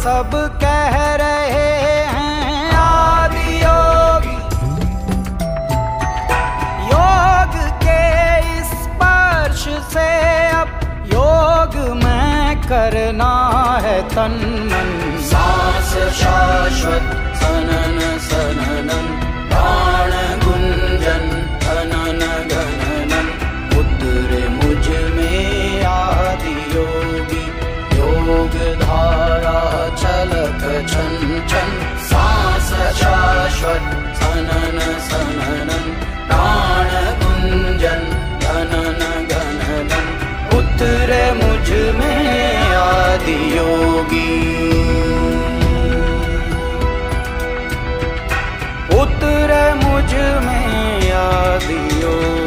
सब कह रहे हैं आदि योग। योग के स्पर्श से अब योग में करना है तन मन। सांस शाश्वत छन सांस शाश्वत सनन सननन प्राण गुंजन धनन गणनन उतरे मुझमें आदि योगी उतरे मुझमें आदि योगी